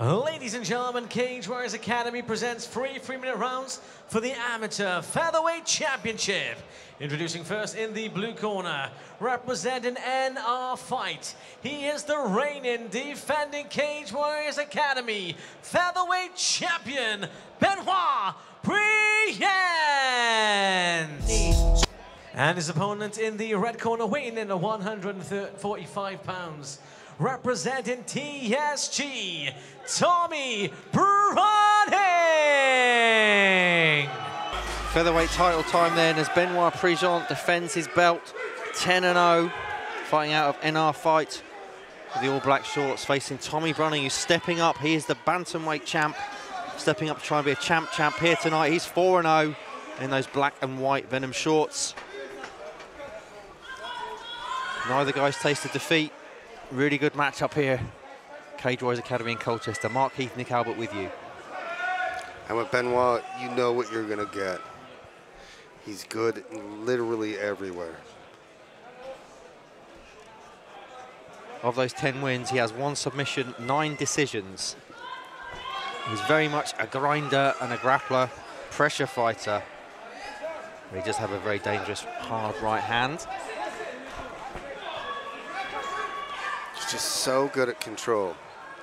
Ladies and gentlemen, Cage Warriors Academy presents three three-minute rounds for the Amateur Featherweight Championship. Introducing first in the blue corner, representing NR Fight. He is the reigning, defending Cage Warriors Academy Featherweight Champion, Benoit Prigent. And his opponent in the red corner, weighing in at 145 pounds, representing TSG, Tommy Brunning. Featherweight title time then as Benoit Prigent defends his belt 10-0, fighting out of NR Fight with the All Black shorts, facing Tommy Brunning, who's stepping up. He is the bantamweight champ, stepping up to try and be a champ champ here tonight. He's 4-0 in those black and white Venom shorts. Neither guy's tasted defeat. Really good matchup here. Cage Warriors Academy in Colchester. Mark Heath, Nick Albert with you. And with Benoit, you know what you're going to get. He's good literally everywhere. Of those 10 wins, he has one submission, nine decisions. He's very much a grinder and a grappler, pressure fighter. He does have a very dangerous, hard right hand. He's just so good at control.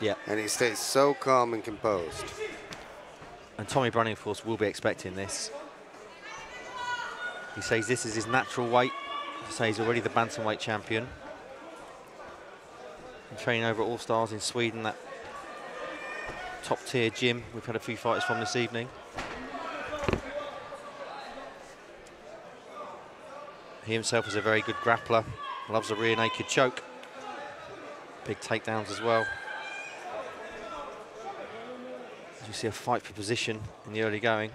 Yeah. And he stays so calm and composed. And Tommy Brunning, of course, will be expecting this. He says this is his natural weight. He says he's already the bantamweight champion. And training over at All Stars in Sweden, that top tier gym we've had a few fighters from this evening. He himself is a very good grappler, loves a rear naked choke. Big takedowns as well. As you see a fight for position in the early going.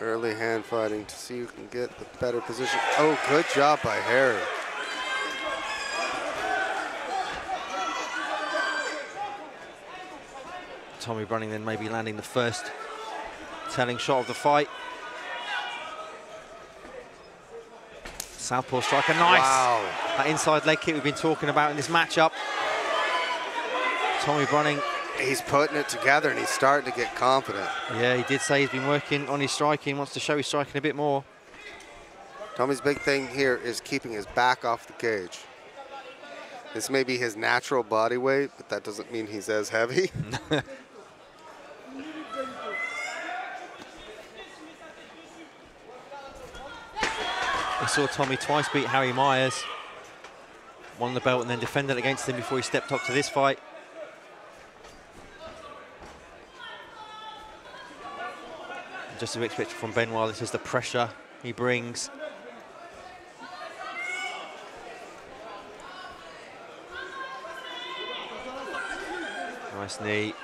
Early hand fighting to see who can get the better position. Oh, good job by Harry. Tommy Brunning then maybe landing the first telling shot of the fight. Southpaw striker, nice. Wow. That inside leg kick we've been talking about in this matchup. Tommy Brunning. He's putting it together and he's starting to get confident. Yeah, he did say he's been working on his striking, wants to show he's striking a bit more. Tommy's big thing here is keeping his back off the cage. This may be his natural body weight, but that doesn't mean he's as heavy. We saw Tommy twice beat Harry Myers. Won the belt and then defended against him before he stepped up to this fight. Just as we expected from Benoit, this is the pressure he brings. Nice knee.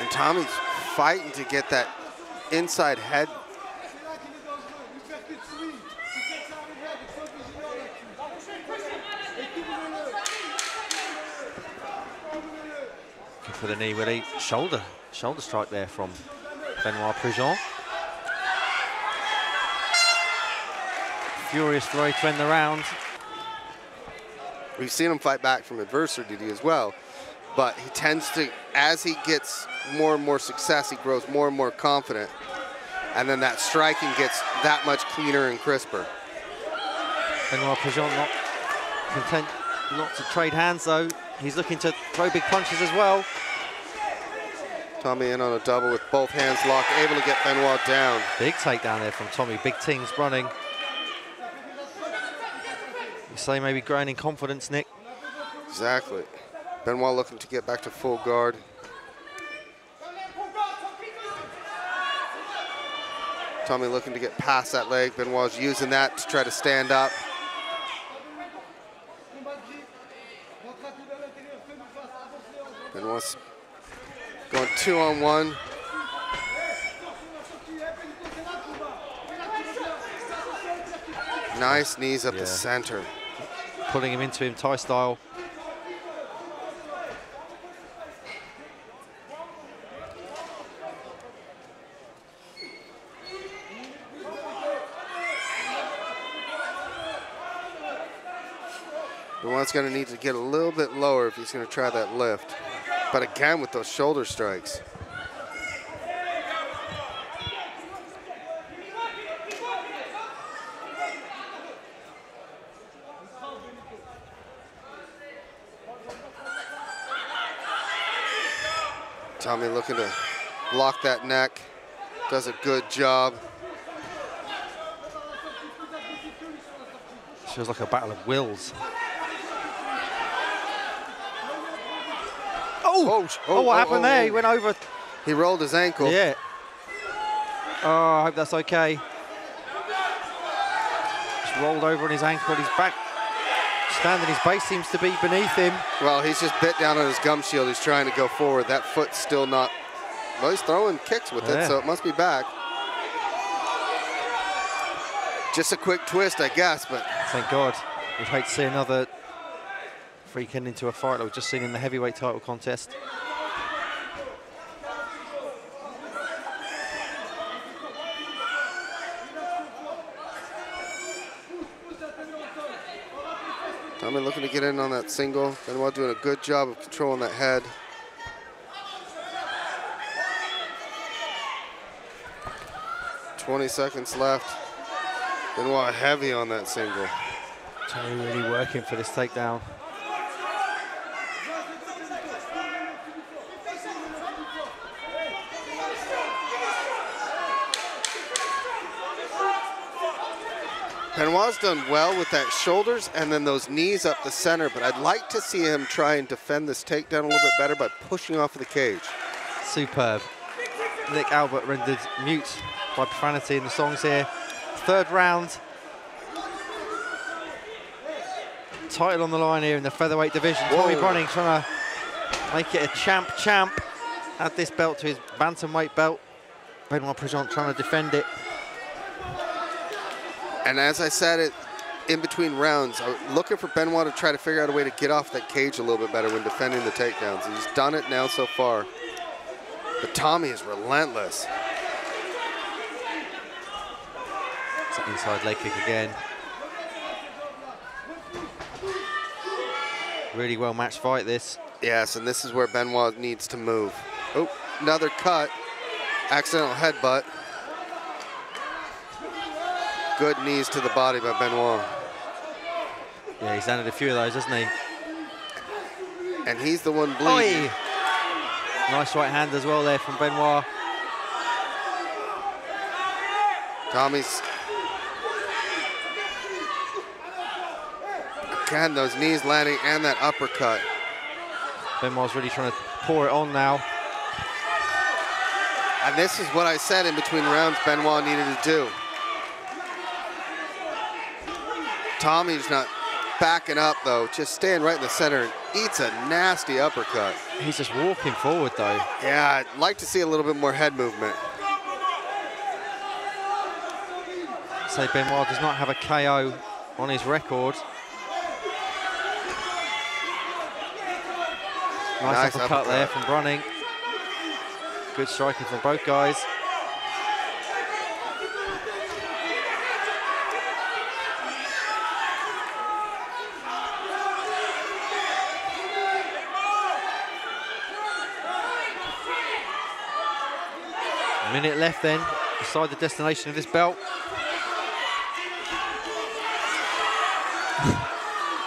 And Tommy's fighting to get that inside head. Looking for the knee, Willie. Shoulder, shoulder strike there from Benoit Prigent. Furious Roy to end the round. We've seen him fight back from adversity as well, but he tends to, as he gets more and more success, he grows more and more confident, and then that striking gets that much cleaner and crisper. Benoit Prigent not content not to trade hands though. He's looking to throw big punches as well. Tommy in on a double with both hands locked, able to get Benoit down. Big takedown there from Tommy. Big teams running. You say maybe growing in confidence, Nick. Exactly. Benoit looking to get back to full guard. Tommy looking to get past that leg. Benoit's using that to try to stand up. Benoit's going two on one. Nice knees up Yeah. the center. Pulling him into him, Thai style. Benoit's going to need to get a little bit lower if he's going to try that lift. But again, with those shoulder strikes. Tommy looking to block that neck. Does a good job. Feels like a battle of wills. Oh! oh, oh, oh, what oh, happened oh, there? oh. He went over. He rolled his ankle. Yeah. Oh, I hope that's okay. Just rolled over on his ankle. His back standing. His base seems to be beneath him. Well, he's just bit down on his gum shield. He's trying to go forward. That foot's still not. Well, he's throwing kicks with Yeah. it, so it must be back. Just a quick twist, I guess, but Thank God. We'd hate to see another end into a fight like we've just seen in the heavyweight title contest. Tommy looking to get in on that single. Benoit doing a good job of controlling that head. Twenty seconds left. Benoit heavy on that single. Tommy really working for this takedown. Benoit's done well with that shoulders and then those knees up the center, but I'd like to see him try and defend this takedown a little bit better by pushing off of the cage. Superb. Nick Albert rendered mute by profanity in the songs here. Third round. Title on the line here in the featherweight division. Tommy Whoa. Brunning trying to make it a champ champ. Add this belt to his bantamweight belt. Benoit Prigent trying to defend it. And as I said it in between rounds, I'm looking for Benoit to try to figure out a way to get off that cage a little bit better when defending the takedowns. He's done it now so far. But Tommy is relentless. It's an inside leg kick again. Really well matched fight this. Yes, and this is where Benoit needs to move. Oh, another cut. Accidental headbutt. Good knees to the body by Benoit. Yeah, he's landed a few of those, hasn't he? And he's the one bleeding. Nice right hand as well there from Benoit. Tommy's. Again, those knees landing and that uppercut. Benoit's really trying to pour it on now. And this is what I said in between rounds Benoit needed to do. Tommy's not backing up though, just staying right in the center and eats a nasty uppercut. He's just walking forward though. Yeah, I'd like to see a little bit more head movement. Say Benoit does not have a KO on his record. Nice, Nice uppercut, there from Brunning. Good striking from both guys. A minute left then, decide the destination of this belt.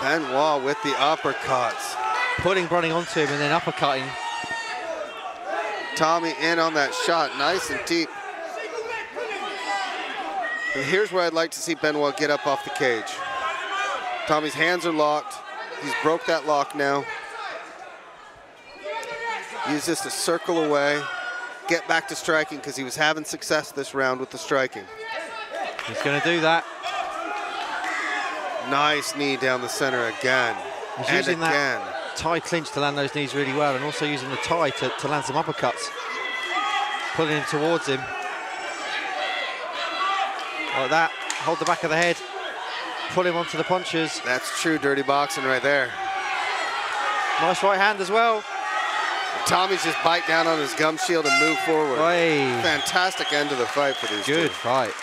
Benoit with the uppercuts. Putting Brunning onto him and then uppercutting. Tommy in on that shot, nice and deep. And here's where I'd like to see Benoit get up off the cage. Tommy's hands are locked. He's broke that lock now. Use this to circle away, get back to striking because he was having success this round with the striking. He's going to do that. Nice knee down the center again. He's and using again. that Thai clinch to land those knees really well and also using the tie to, to land some uppercuts. Pulling him towards him. Like that. Hold the back of the head. Pull him onto the punches. That's true dirty boxing right there. Nice right hand as well. Tommy's just bite down on his gum shield and move forward. Hey. Fantastic end to the fight for these Good two. fight.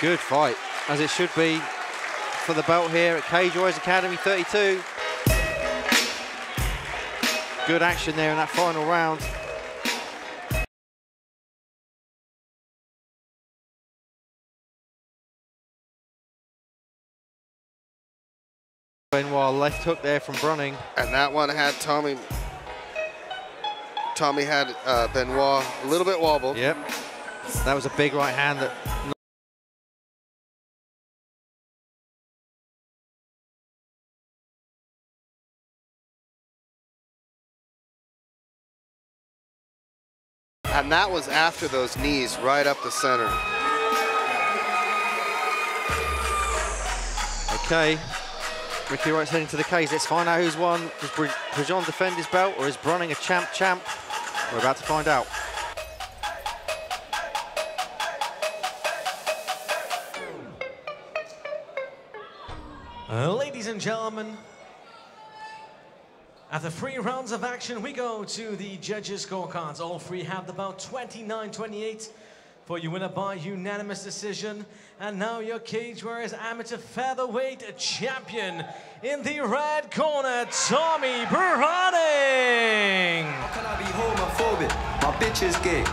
Good fight. As it should be for the belt here at Cage Warriors Academy 32. Good action there in that final round. Benoit left hook there from Brunning. And that one had Tommy. Tommy had uh, Benoit a little bit wobbled. Yep. That was a big right hand that And that was after those knees right up the center. Okay. Ricky Wright's heading to the cage. Let's find out who's won. Does Br defend his belt or is Brunning a champ champ? We're about to find out. Uh, ladies and gentlemen, after three rounds of action, we go to the judges' scorecards. All three have about 29-28 for win winner by unanimous decision. And now your Cage Warriors amateur featherweight champion in the red corner, Tommy Brunning. How can I be homophobic? My bitch is gay.